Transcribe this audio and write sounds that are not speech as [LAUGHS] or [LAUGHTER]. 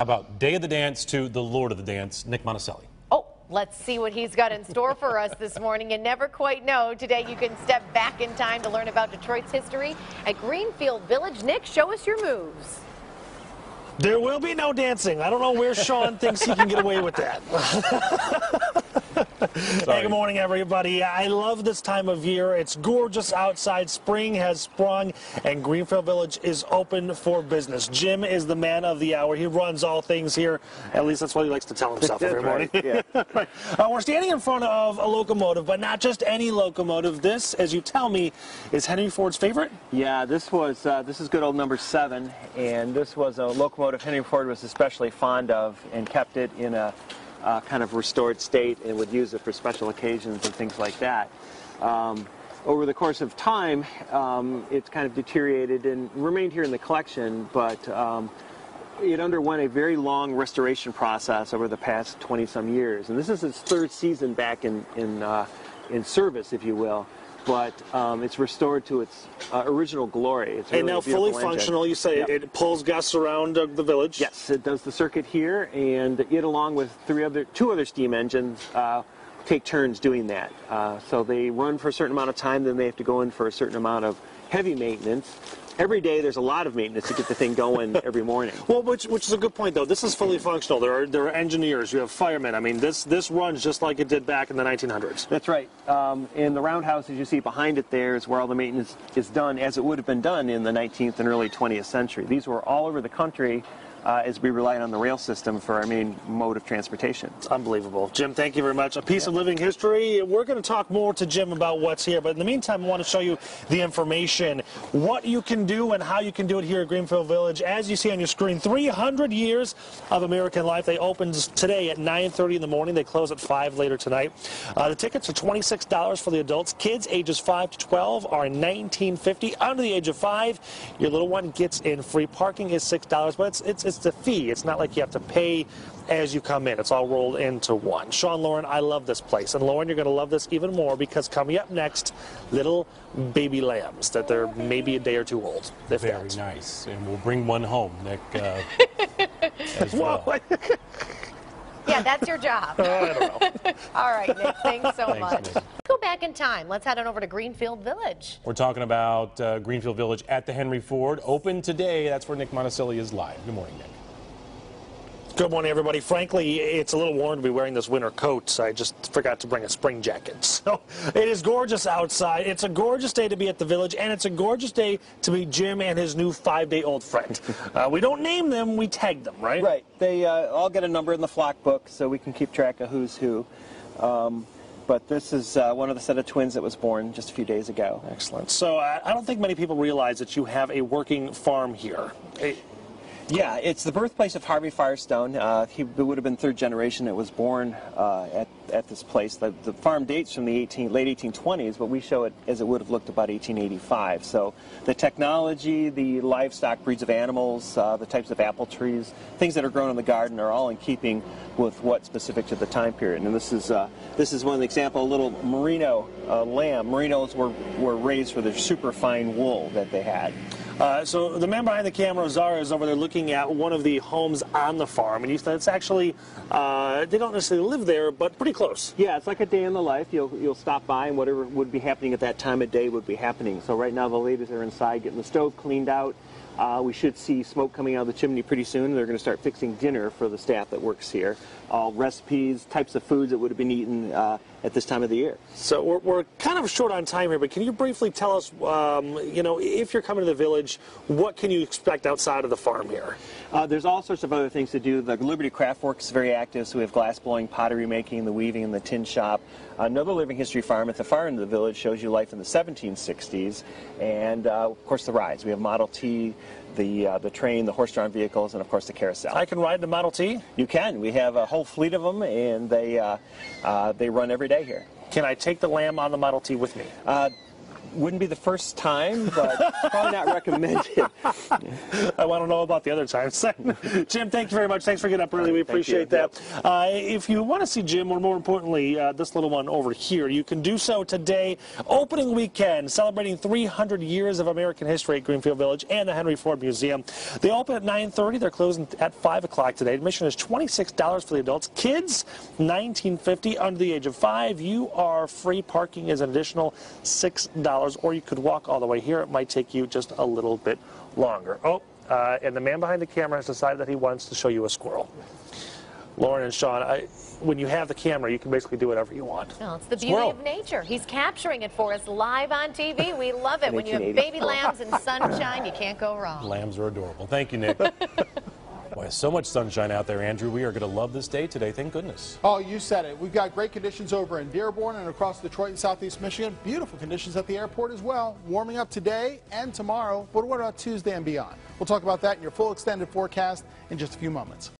How about Day of the Dance to the Lord of the Dance, Nick Monacelli. Oh, let's see what he's got in store for us this morning. You never quite know. Today you can step back in time to learn about Detroit's history at Greenfield Village. Nick, show us your moves. There will be no dancing. I don't know where Sean thinks he can get away with that. [LAUGHS] [LAUGHS] hey, good morning, everybody. I love this time of year. It's gorgeous outside. Spring has sprung, and Greenfield Village is open for business. Jim is the man of the hour. He runs all things here. At least that's what he likes to tell himself every morning. yeah. [LAUGHS] right. uh, we're standing in front of a locomotive, but not just any locomotive. This, as you tell me, is Henry Ford's favorite. Yeah, this was uh, this is good old number seven, and this was a locomotive Henry Ford was especially fond of and kept it in a uh, kind of restored state and would use it for special occasions and things like that. Um, over the course of time, um, it's kind of deteriorated and remained here in the collection, but um, it underwent a very long restoration process over the past 20 some years. And this is its third season back in, in, uh, in service, if you will but um, it's restored to its uh, original glory. It's really and now fully functional. You say it pulls guests around uh, the village. Yes, it does the circuit here, and it, along with three other, two other steam engines, uh, take turns doing that. Uh, so they run for a certain amount of time, then they have to go in for a certain amount of heavy maintenance, every day there's a lot of maintenance to get the thing going [LAUGHS] every morning. Well, which, which is a good point, though. This is fully functional. There are there are engineers. You have firemen. I mean, this this runs just like it did back in the 1900s. That's right. Um, and the roundhouse, as you see behind it, there is where all the maintenance is done, as it would have been done in the 19th and early 20th century. These were all over the country uh, as we relied on the rail system for our main mode of transportation. It's unbelievable. Jim, thank you very much. A piece yeah. of living history. We're going to talk more to Jim about what's here, but in the meantime, I want to show you the information, what you can do and how you can do it here at Greenfield Village. As you see on your screen, 300 years of American life. They opened today at 9.30 in the morning. They close at 5 later tonight. Uh, the tickets are $26 for the adults. Kids ages 5 to 12 are 19.50. Under the age of 5, your little one gets in free. Parking is $6, but it's, it's, it's it's the fee. It's not like you have to pay as you come in. It's all rolled into one. Sean Lauren, I love this place. And Lauren, you're going to love this even more because coming up next, little baby lambs that they're maybe a day or two old. Very that. nice. And we'll bring one home, Nick, uh, [LAUGHS] as well. yeah, that's your job. [LAUGHS] I don't know. [LAUGHS] All right, Nick, thanks so thanks, much. Nick. Go back in time. Let's head on over to Greenfield Village. We're talking about uh, Greenfield Village at the Henry Ford. Open today. That's where Nick Monacelli is live. Good morning, Nick. Good morning, everybody. Frankly, it's a little warm to be wearing this winter coat. So I just forgot to bring a spring jacket. [LAUGHS] So it is gorgeous outside. It's a gorgeous day to be at the village, and it's a gorgeous day to meet Jim and his new five-day-old friend. [LAUGHS] Uh, we don't name them, we tag them, right? Right. They uh, all get a number in the flock book, so we can keep track of who's who. Um, but this is uh, one of the set of twins that was born just a few days ago. Excellent. So uh, I don't think many people realize that you have a working farm here. Yeah, it's the birthplace of Harvey Firestone. Uh, he would have been third generation that was born uh, at, at this place. The, the, farm dates from the 18, late 1820s, but we show it as it would have looked about 1885. So the technology, the livestock breeds of animals, uh, the types of apple trees, things that are grown in the garden are all in keeping with what's specific to the time period. And this is uh, this is one example, a little merino uh, lamb. Merinos were, were raised for their super fine wool that they had. Uh, so the man behind the camera, Zara, is over there looking at one of the homes on the farm, and it's actually uh, they don't necessarily live there, but pretty close. Yeah, it's like a day in the life. You'll you'll stop by, and whatever would be happening at that time of day would be happening. So right now the ladies are inside getting the stove cleaned out. Uh, we should see smoke coming out of the chimney pretty soon. They're going to start fixing dinner for the staff that works here. All recipes, types of foods that would have been eaten uh, at this time of the year. So we're, we're, kind of short on time here, but can you briefly tell us, um, you know, if you're coming to the village, what can you expect outside of the farm here? Uh, there's all sorts of other things to do. The Liberty Craft Works is very active, so we have glass blowing, pottery making, the weaving, and the tin shop. Another living history farm at the far end of the village shows you life in the 1760s, and uh, of course the rides. We have Model T, the uh, the train, the horse-drawn vehicles, and of course the carousel. I can ride the Model T. You can. We have a whole fleet of them, and they uh, uh, they run every day here. Can I take the lamb on the Model T with me? Uh, wouldn't be the first time, but probably not recommended. [LAUGHS] I want to know about the other times. [LAUGHS] Jim, thank you very much. Thanks for getting up early. We appreciate that. Uh, if you want to see Jim, or more importantly, uh, this little one over here, you can do so today. Opening weekend, celebrating 300 years of American history at Greenfield Village and the Henry Ford Museum. They open at 9:30. They're closing at 5 o'clock today. Admission is $26 for the adults. Kids, $19.50. Under the age of five, you are free. Parking is an additional $6, or you could walk all the way here. It might take you just a little bit longer. Oh, uh, and the man behind the camera has decided that he wants to show you a squirrel. Lauren and Sean, I, when you have the camera, you can basically do whatever you want. Well, it's the beauty Squirrel. of nature. He's capturing it for us live on TV. We love it. When you have baby lambs and sunshine, you can't go wrong. Lambs are adorable. Thank you, Nick. [LAUGHS] Boy, so much sunshine out there, Andrew. We are going to love this day today. Thank goodness. Oh, you said it. We've got great conditions over in Dearborn and across Detroit and southeast Michigan. Beautiful conditions at the airport as well. Warming up today and tomorrow. But what about Tuesday and beyond? We'll talk about that in your full extended forecast in just a few moments.